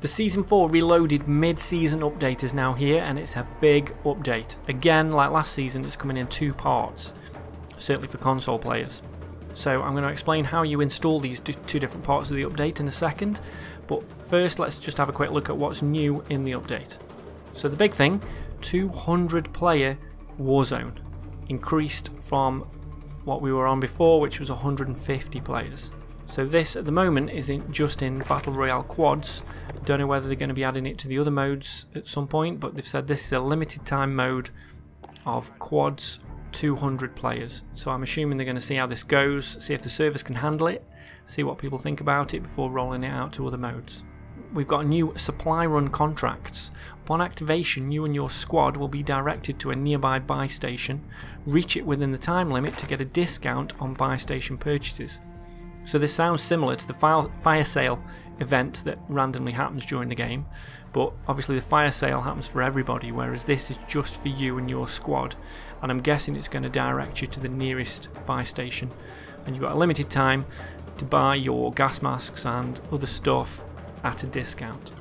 The Season 4 Reloaded mid-season update is now here and it's a big update. Again, like last season, it's coming in two parts, certainly for console players. So I'm going to explain how you install these two different parts of the update in a second, but first let's just have a quick look at what's new in the update. So the big thing, 200 player Warzone, increased from what we were on before which was 150 players. So this at the moment is in, just in Battle Royale quads. Don't know whether they're going to be adding it to the other modes at some point, but they've said this is a limited time mode of quads 200 players. So I'm assuming they're going to see how this goes, see if the servers can handle it, see what people think about it before rolling it out to other modes. We've got new supply run contracts. Upon activation, you and your squad will be directed to a nearby buy station. Reach it within the time limit to get a discount on buy station purchases. So this sounds similar to the fire sale event that randomly happens during the game, but obviously the fire sale happens for everybody, whereas this is just for you and your squad. And I'm guessing it's going to direct you to the nearest buy station. And you've got a limited time to buy your gas masks and other stuff at a discount.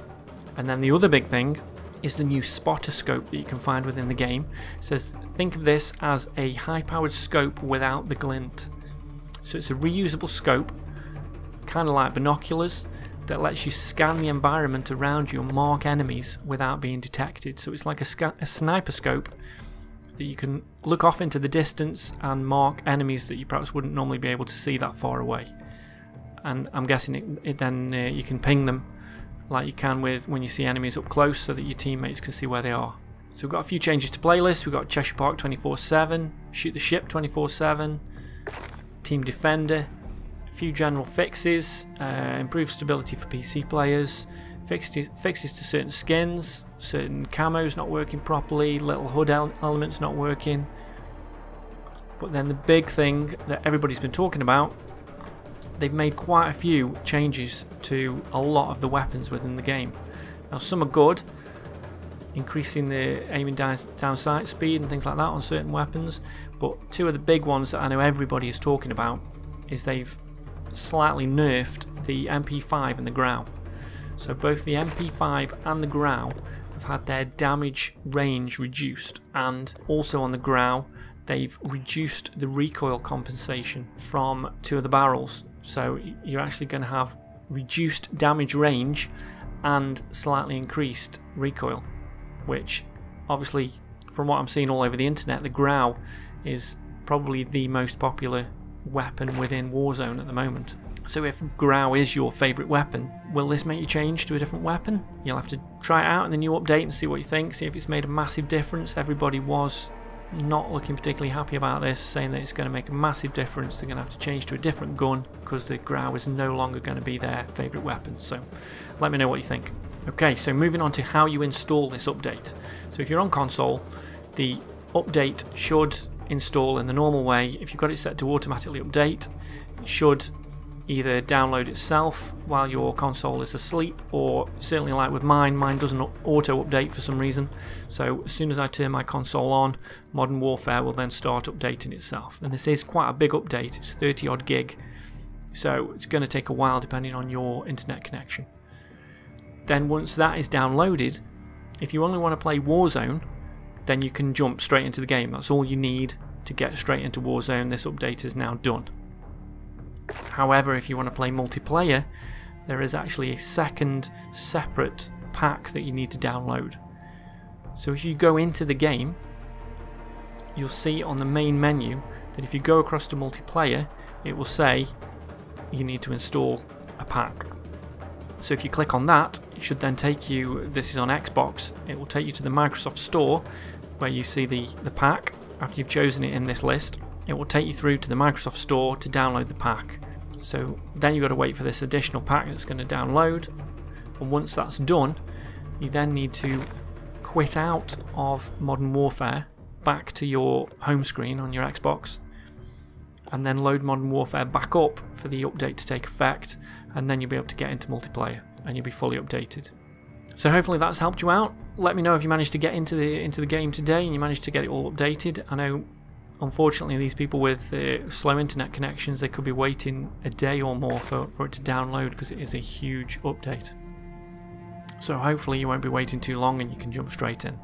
And then the other big thing is the new spotter scope that you can find within the game. It says think of this as a high powered scope without the glint. So it's a reusable scope, kind of like binoculars, that lets you scan the environment around you and mark enemies without being detected. So it's like a, a sniper scope that you can look off into the distance and mark enemies that you perhaps wouldn't normally be able to see that far away. And I'm guessing it, it then uh, you can ping them like you can with when you see enemies up close so that your teammates can see where they are. So we've got a few changes to playlists. We've got Cheshire Park 24-7, Shoot the Ship 24-7, Team Defender, a few general fixes, uh, improved stability for PC players, fixes, fixes to certain skins, certain camos not working properly, little HUD elements not working. But then the big thing that everybody's been talking about, they've made quite a few changes to a lot of the weapons within the game. Now some are good, increasing the aiming down, down sight speed and things like that on certain weapons. But two of the big ones that I know everybody is talking about is they've slightly nerfed the MP5 and the Grau. So both the MP5 and the Grau have had their damage range reduced, and also on the Grau they've reduced the recoil compensation from two of the barrels. So you're actually going to have reduced damage range and slightly increased recoil which obviously from what I'm seeing all over the internet, the Grau is probably the most popular weapon within Warzone at the moment. So if Grau is your favourite weapon, will this make you change to a different weapon? You'll have to try it out in the new update and see what you think, see if it's made a massive difference. Everybody was not looking particularly happy about this, saying that it's going to make a massive difference. They're going to have to change to a different gun because the Grau is no longer going to be their favourite weapon. So let me know what you think. Okay, so moving on to how you install this update. So if you're on console, the update should install in the normal way. If you've got it set to automatically update, it should either download itself while your console is asleep or certainly like with mine, mine doesn't auto update for some reason. So as soon as I turn my console on, Modern Warfare will then start updating itself. And this is quite a big update, it's 30 odd gig. So it's going to take a while depending on your internet connection. Then once that is downloaded, if you only want to play Warzone, then you can jump straight into the game. That's all you need to get straight into Warzone. This update is now done. However, if you want to play multiplayer, there is actually a second separate pack that you need to download. So if you go into the game, you'll see on the main menu that if you go across to multiplayer, it will say you need to install a pack. So if you click on that, it should then take you, this is on Xbox, it will take you to the Microsoft Store where you see the, the pack. After you've chosen it in this list, it will take you through to the Microsoft Store to download the pack. So then you've got to wait for this additional pack that's going to download. And once that's done, you then need to quit out of Modern Warfare back to your home screen on your Xbox and then load Modern Warfare back up for the update to take effect and then you'll be able to get into multiplayer and you'll be fully updated. So hopefully that's helped you out. Let me know if you managed to get into the into the game today and you managed to get it all updated. I know unfortunately these people with uh, slow internet connections they could be waiting a day or more for, for it to download because it is a huge update. So hopefully you won't be waiting too long and you can jump straight in.